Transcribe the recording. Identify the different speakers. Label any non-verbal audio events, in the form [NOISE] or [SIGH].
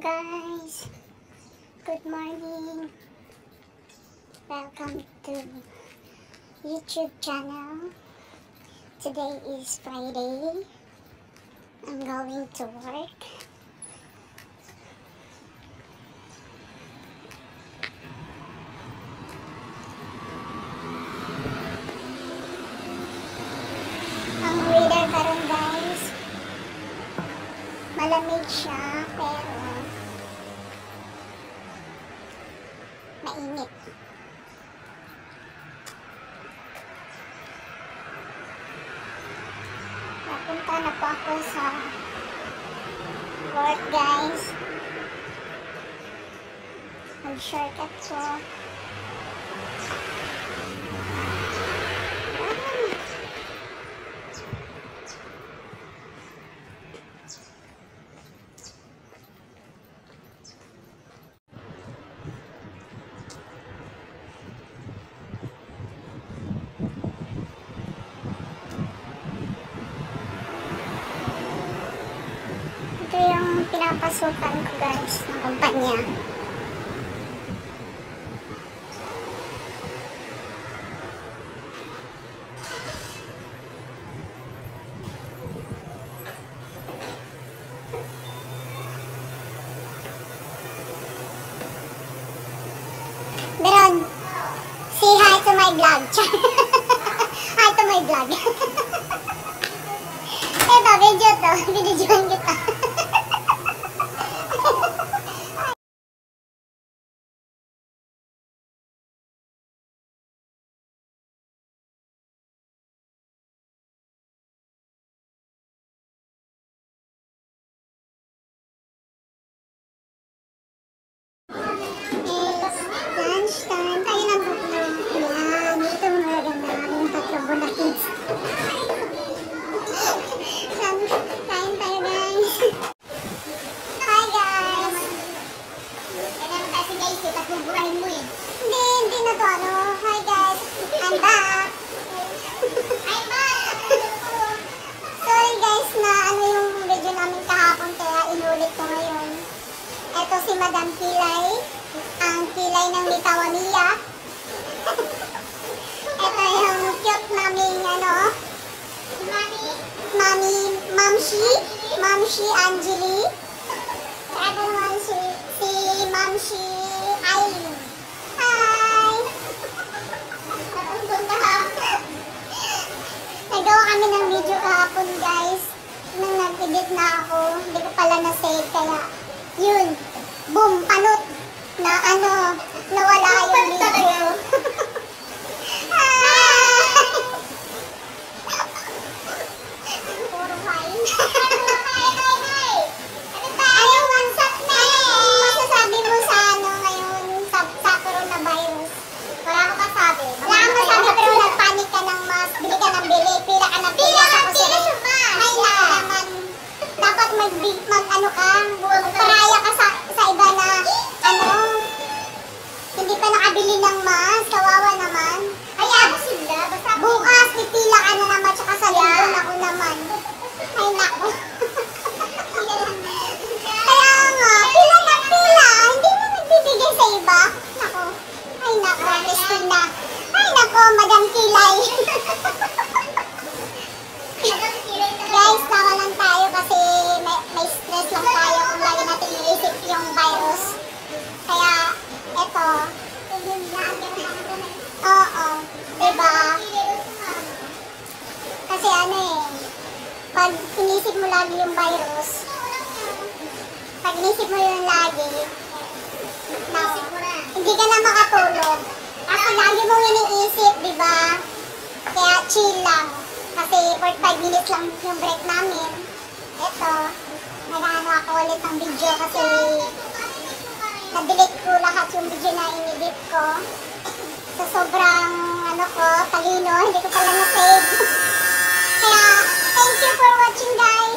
Speaker 1: guys. Good morning. Welcome to YouTube channel. Today is Friday. I'm going to work. Ang weather karon guys. Malamig siya mainit. Napunta na po ako sa work guys. Mag-shortcut ko. Ito yung pinapasukan ko guys ng kumpanya. Meron, say hi to my vlog. [LAUGHS] to my vlog. [LAUGHS] Ito, video to. [LAUGHS] Binidyoan kita. Namin tatlong bunakits. Kain tayo guys. Hi guys.
Speaker 2: Kailangan kasi guys, eh, tatlong burahin mo eh.
Speaker 1: Hindi, hindi na to ano. Hi guys. I'm back.
Speaker 2: Ay, ma!
Speaker 1: Sorry guys na ano yung video namin kahapon kaya inulit ko ngayon. Ito si Madam Kilay. Ang kilay ng Litawaniya. Mamshi Angeli. Tsaka naman si, si Mamshi Aileen. Hi!
Speaker 2: ka. [LAUGHS]
Speaker 1: Nagawa kami ng video kahapon guys. Nung nag-edit na ako, hindi ko pala na-save kaya yun, boom, panot na ano, nawala yung video. Hi!
Speaker 2: Puro kain.
Speaker 1: Ayaw one shot na eh. Masasabi mo sa ano ngayon, sa, sa coronavirus.
Speaker 2: Wala akong masabi.
Speaker 1: Wala kang masabi pero nagpanik ka ng mas, bili ka ng bili, pila ka ng pila.
Speaker 2: Pila ka,
Speaker 1: Tapos
Speaker 2: pila
Speaker 1: eh,
Speaker 2: siya ba?
Speaker 1: May laki naman. Dapat mag, mag ano ka, paraya ka sa, sa iba na, ano, hindi pa nakabili ng mas, kawawa naman.
Speaker 2: Kaya mo sila. Basta
Speaker 1: Bukas, pipila ka na naman, tsaka sa linggo ako naman. Ay, nako. [LAUGHS] Kaya nga, pila na pila. Hindi mo nagbibigay sa iba. Nako. Ay, nako, Christine na. Ay, nako, Madam Kilay. [LAUGHS] Guys, tawa lang tayo kasi may, may lang tayo kung lagi natin iisip yung virus. Kaya, eto. Oo, diba? Kasi ano eh, pag inisip mo lagi yung virus, pag inisip mo yun lagi, na, hindi ka na makatulog. Kasi lagi mong iniisip, di ba? Kaya chill lang. Kasi 45 minutes lang yung break namin. Ulit ng video kasi na-delete ko lahat yung video na inedit ko. Sa sobrang ano ko, talino, hindi ko pala na-save. [LAUGHS] Kaya, thank you for watching guys.